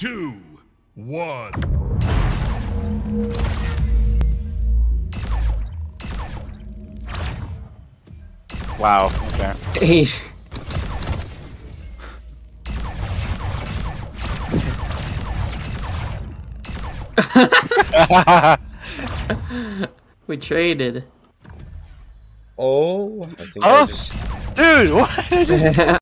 two, one. Wow. Okay. Hey, we traded. Oh, I Huh? Just Dude, what?